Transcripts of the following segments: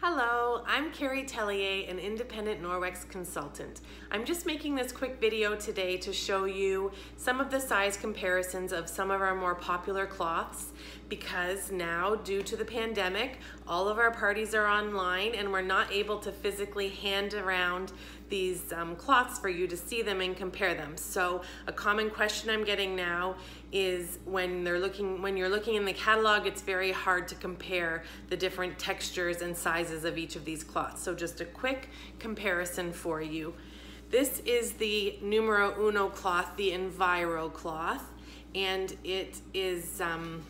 Hello, I'm Carrie Tellier, an independent Norwex consultant. I'm just making this quick video today to show you some of the size comparisons of some of our more popular cloths because now, due to the pandemic, all of our parties are online and we're not able to physically hand around these um, cloths for you to see them and compare them. So a common question I'm getting now is when they're looking when you're looking in the catalog it's very hard to compare the different textures and sizes of each of these cloths. So just a quick comparison for you. This is the numero uno cloth, the Enviro cloth, and it is um,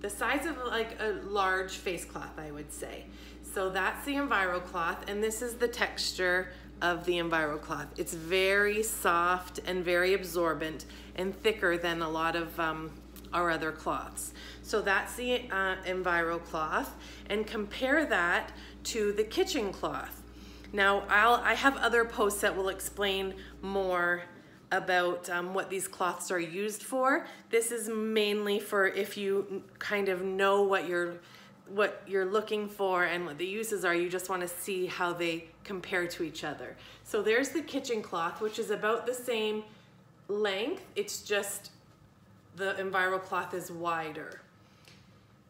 the size of like a large face cloth, I would say. So that's the Enviro cloth, and this is the texture of the Enviro cloth. It's very soft and very absorbent and thicker than a lot of um, our other cloths. So that's the uh, Enviro cloth, and compare that to the kitchen cloth. Now, I'll, I have other posts that will explain more about um, what these cloths are used for. This is mainly for if you kind of know what you're what you're looking for and what the uses are, you just want to see how they compare to each other. So there's the kitchen cloth, which is about the same length. It's just the Enviro cloth is wider.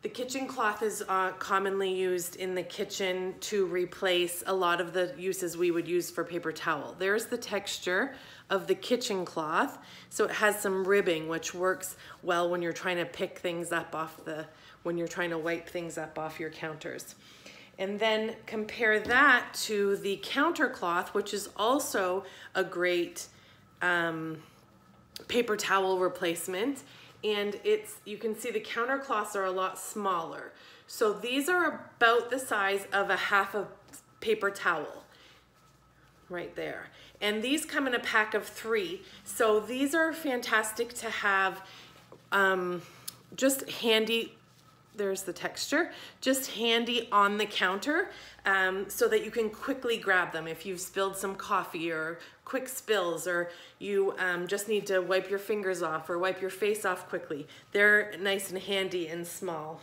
The kitchen cloth is uh, commonly used in the kitchen to replace a lot of the uses we would use for paper towel. There's the texture of the kitchen cloth. So it has some ribbing, which works well when you're trying to pick things up off the, when you're trying to wipe things up off your counters. And then compare that to the counter cloth, which is also a great um, paper towel replacement. And it's, you can see the counter cloths are a lot smaller. So these are about the size of a half a paper towel right there. And these come in a pack of three. So these are fantastic to have um, just handy there's the texture, just handy on the counter um, so that you can quickly grab them if you've spilled some coffee or quick spills or you um, just need to wipe your fingers off or wipe your face off quickly. They're nice and handy and small.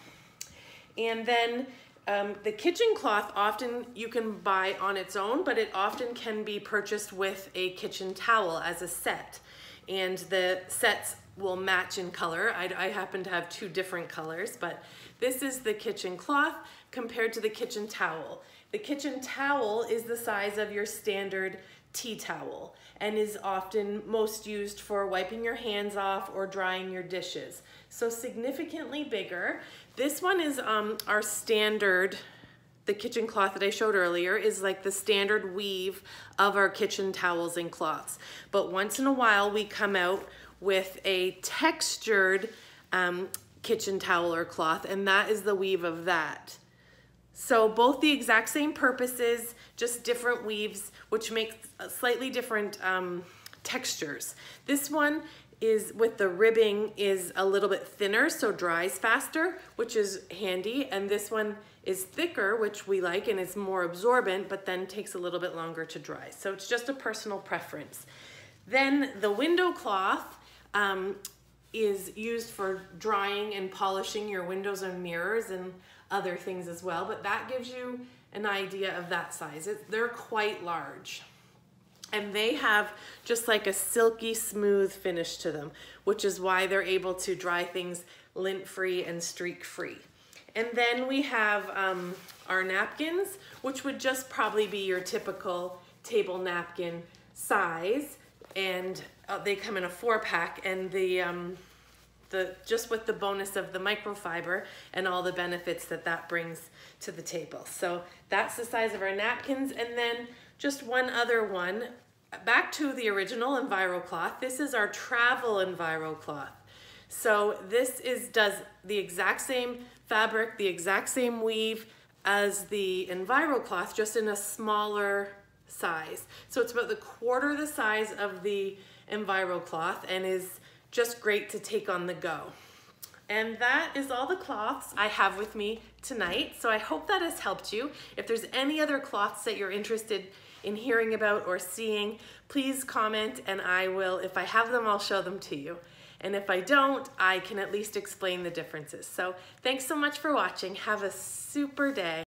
And then um, the kitchen cloth often you can buy on its own, but it often can be purchased with a kitchen towel as a set. And the sets will match in color. I, I happen to have two different colors, but this is the kitchen cloth compared to the kitchen towel. The kitchen towel is the size of your standard tea towel and is often most used for wiping your hands off or drying your dishes. So significantly bigger. This one is um, our standard, the kitchen cloth that I showed earlier is like the standard weave of our kitchen towels and cloths. But once in a while we come out with a textured um, kitchen towel or cloth and that is the weave of that. So both the exact same purposes, just different weaves, which makes slightly different um, textures. This one is with the ribbing is a little bit thinner, so dries faster, which is handy. And this one is thicker, which we like, and it's more absorbent, but then takes a little bit longer to dry. So it's just a personal preference. Then the window cloth um, is used for drying and polishing your windows and mirrors and other things as well, but that gives you an idea of that size. It, they're quite large. And they have just like a silky smooth finish to them, which is why they're able to dry things lint free and streak free. And then we have um, our napkins, which would just probably be your typical table napkin size. And uh, they come in a four pack and the, um, the, just with the bonus of the microfiber and all the benefits that that brings to the table. So that's the size of our napkins. And then just one other one, back to the original Enviro cloth. This is our travel Enviro cloth. So this is does the exact same fabric, the exact same weave as the Enviro cloth, just in a smaller size. So it's about the quarter the size of the Enviro cloth and is just great to take on the go. And that is all the cloths I have with me tonight. So I hope that has helped you. If there's any other cloths that you're interested in hearing about or seeing, please comment and I will, if I have them, I'll show them to you. And if I don't, I can at least explain the differences. So thanks so much for watching. Have a super day.